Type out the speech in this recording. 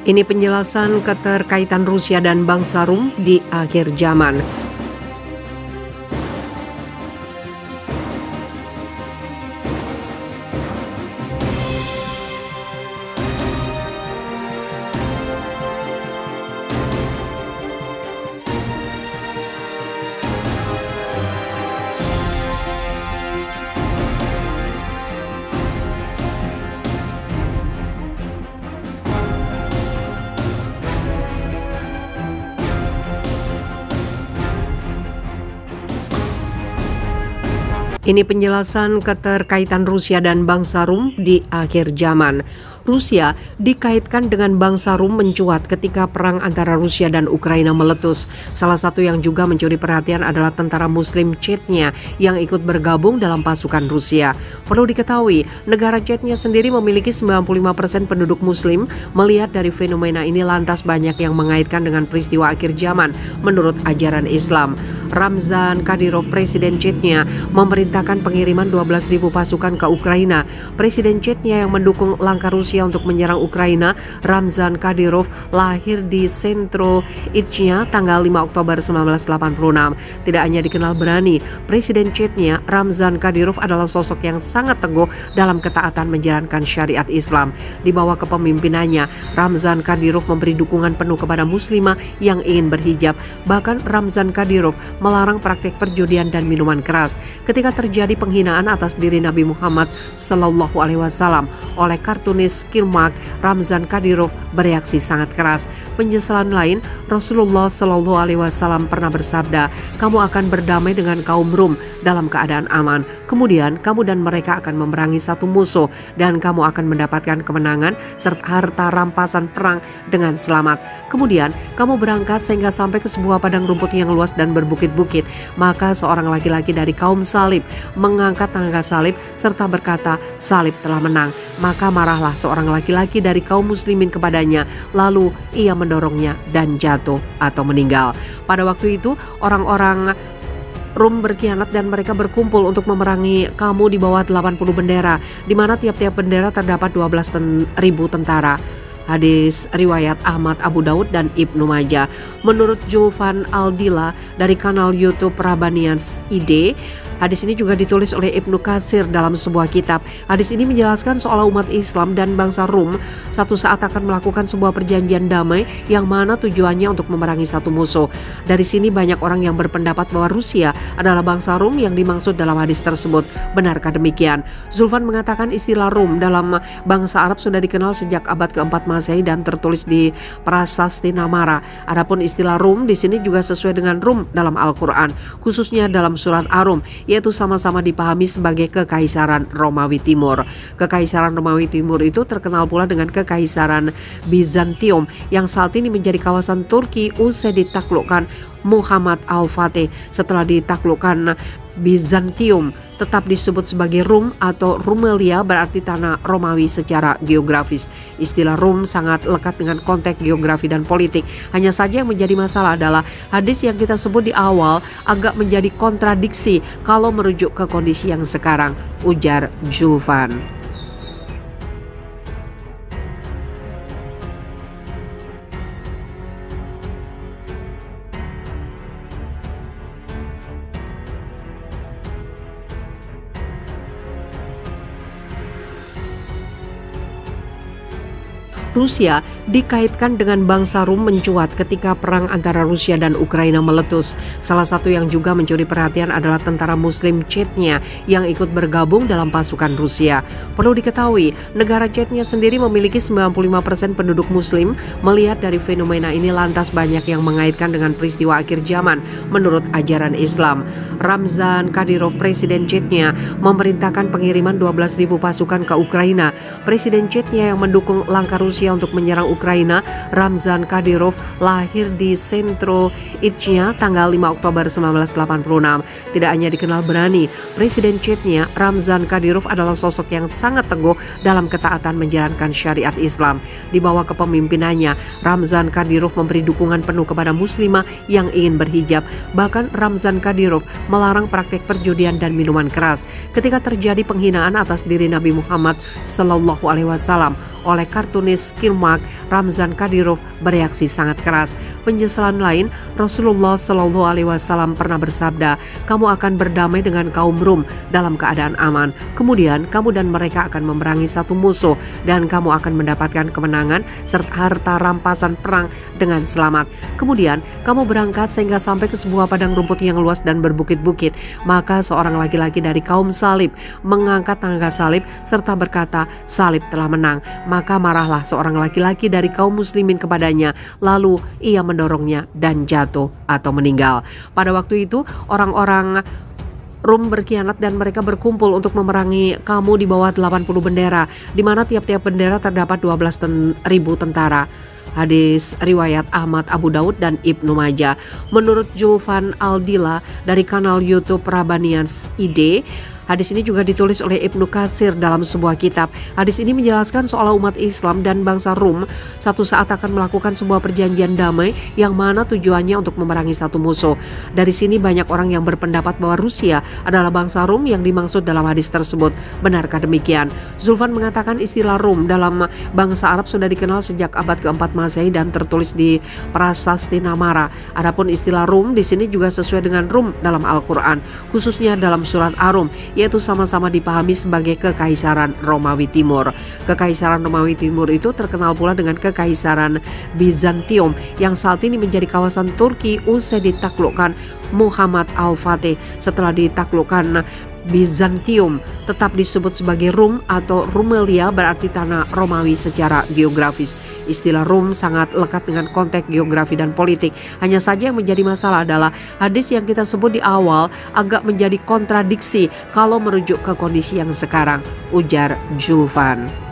Ini penjelasan keterkaitan Rusia dan bangsa Rum di akhir zaman. Ini penjelasan keterkaitan Rusia dan bangsa Rum di akhir zaman. Rusia dikaitkan dengan bangsa Rum mencuat ketika perang antara Rusia dan Ukraina meletus. Salah satu yang juga mencuri perhatian adalah tentara muslim Chechnya yang ikut bergabung dalam pasukan Rusia. Perlu diketahui, negara Chechnya sendiri memiliki 95% penduduk muslim. Melihat dari fenomena ini lantas banyak yang mengaitkan dengan peristiwa akhir zaman menurut ajaran Islam. Ramzan Kadyrov, Presiden Chechnya, memerintahkan pengiriman 12.000 pasukan ke Ukraina. Presiden Chechnya yang mendukung langkah Rusia untuk menyerang Ukraina, Ramzan Kadyrov, lahir di Sentro Ichnya tanggal 5 Oktober 1986. Tidak hanya dikenal berani, Presiden Chechnya, Ramzan Kadyrov adalah sosok yang sangat teguh dalam ketaatan menjalankan syariat Islam. Di bawah kepemimpinannya, Ramzan Kadyrov memberi dukungan penuh kepada muslimah yang ingin berhijab. Bahkan Ramzan Kadyrov melarang praktik perjudian dan minuman keras. Ketika terjadi penghinaan atas diri Nabi Muhammad Sallallahu Alaihi Wasallam oleh kartunis Kirmak, Ramzan Kadyrov bereaksi sangat keras. Penyesalan lain, Rasulullah Sallallahu Alaihi Wasallam pernah bersabda, "Kamu akan berdamai dengan kaum Rum dalam keadaan aman. Kemudian kamu dan mereka akan memerangi satu musuh dan kamu akan mendapatkan kemenangan serta harta rampasan perang dengan selamat. Kemudian kamu berangkat sehingga sampai ke sebuah padang rumput yang luas dan berbukit bukit-bukit. Maka seorang laki-laki dari kaum salib mengangkat tangga salib serta berkata, salib telah menang. Maka marahlah seorang laki-laki dari kaum muslimin kepadanya. Lalu ia mendorongnya dan jatuh atau meninggal. Pada waktu itu orang-orang Rum berkhianat dan mereka berkumpul untuk memerangi kamu di bawah 80 bendera, di mana tiap-tiap bendera terdapat 12 ten ribu tentara. Hadis riwayat Ahmad Abu Daud dan Ibnu Majah. Menurut Julfan Aldila dari kanal YouTube Rabanians ID, Hadis ini juga ditulis oleh Ibnu Katsir dalam sebuah kitab. Hadis ini menjelaskan soal umat Islam dan bangsa Rum satu saat akan melakukan sebuah perjanjian damai yang mana tujuannya untuk memerangi satu musuh. Dari sini banyak orang yang berpendapat bahwa Rusia adalah bangsa Rum yang dimaksud dalam hadis tersebut. Benarkah demikian? Zulfan mengatakan istilah Rum dalam bangsa Arab sudah dikenal sejak abad keempat Masehi dan tertulis di Prasasti Namara. Adapun istilah Rum di sini juga sesuai dengan Rum dalam Al-Qur'an, khususnya dalam surat Arum yaitu sama-sama dipahami sebagai Kekaisaran Romawi Timur. Kekaisaran Romawi Timur itu terkenal pula dengan Kekaisaran Bizantium yang saat ini menjadi kawasan Turki usai ditaklukkan Muhammad Al-Fatih setelah ditaklukkan Bizantium tetap disebut sebagai Rum atau Rumelia berarti tanah Romawi secara geografis. Istilah Rum sangat lekat dengan konteks geografi dan politik. Hanya saja yang menjadi masalah adalah hadis yang kita sebut di awal agak menjadi kontradiksi kalau merujuk ke kondisi yang sekarang, ujar Julvan. Rusia dikaitkan dengan bangsa Rum mencuat ketika perang antara Rusia dan Ukraina meletus. Salah satu yang juga mencuri perhatian adalah tentara muslim Chechnya yang ikut bergabung dalam pasukan Rusia. Perlu diketahui, negara Chechnya sendiri memiliki 95% penduduk muslim. Melihat dari fenomena ini lantas banyak yang mengaitkan dengan peristiwa akhir zaman menurut ajaran Islam. Ramzan Kadyrov, Presiden Chechnya, memerintahkan pengiriman 12.000 pasukan ke Ukraina. Presiden Chechnya yang mendukung langkah Rusia Rusia untuk menyerang Ukraina, Ramzan Kadyrov lahir di Sentro Ichnya tanggal 5 Oktober 1986. Tidak hanya dikenal berani, Presiden Chechnya, Ramzan Kadyrov adalah sosok yang sangat teguh dalam ketaatan menjalankan syariat Islam. Di bawah kepemimpinannya, Ramzan Kadyrov memberi dukungan penuh kepada muslimah yang ingin berhijab. Bahkan Ramzan Kadyrov melarang praktik perjudian dan minuman keras. Ketika terjadi penghinaan atas diri Nabi Muhammad Sallallahu Alaihi Wasallam oleh kartunis Kirmak Ramzan Kadyrov bereaksi sangat keras. Penyesalan lain, Rasulullah Shallallahu Alaihi Wasallam pernah bersabda, "Kamu akan berdamai dengan kaum Rum dalam keadaan aman. Kemudian kamu dan mereka akan memerangi satu musuh dan kamu akan mendapatkan kemenangan serta harta rampasan perang dengan selamat. Kemudian kamu berangkat sehingga sampai ke sebuah padang rumput yang luas dan berbukit-bukit. Maka seorang laki-laki dari kaum Salib mengangkat tangga salib serta berkata, "Salib telah menang." Maka marahlah seorang laki-laki dari kaum muslimin kepadanya, lalu ia mendorongnya dan jatuh atau meninggal. Pada waktu itu, orang-orang Rum berkhianat dan mereka berkumpul untuk memerangi kamu di bawah 80 bendera, di mana tiap-tiap bendera terdapat 12 ten ribu tentara. Hadis riwayat Ahmad Abu Daud dan Ibnu Majah. Menurut Julfan Aldila dari kanal YouTube Rabanians ID, Hadis ini juga ditulis oleh Ibnu Kasir dalam sebuah kitab. Hadis ini menjelaskan soal umat Islam dan bangsa Rum satu saat akan melakukan sebuah perjanjian damai yang mana tujuannya untuk memerangi satu musuh. Dari sini banyak orang yang berpendapat bahwa Rusia adalah bangsa Rum yang dimaksud dalam hadis tersebut. Benarkah demikian? Zulfan mengatakan istilah Rum dalam bangsa Arab sudah dikenal sejak abad keempat Masehi dan tertulis di Prasasti Namara. Adapun istilah Rum di sini juga sesuai dengan Rum dalam Al-Quran, khususnya dalam surat Arum yaitu sama-sama dipahami sebagai Kekaisaran Romawi Timur. Kekaisaran Romawi Timur itu terkenal pula dengan Kekaisaran Bizantium yang saat ini menjadi kawasan Turki usai ditaklukkan Muhammad Al-Fatih setelah ditaklukkan Bizantium tetap disebut sebagai Rum atau Rumelia berarti tanah Romawi secara geografis. Istilah Rum sangat lekat dengan konteks geografi dan politik. Hanya saja yang menjadi masalah adalah hadis yang kita sebut di awal agak menjadi kontradiksi kalau merujuk ke kondisi yang sekarang, ujar Julfan.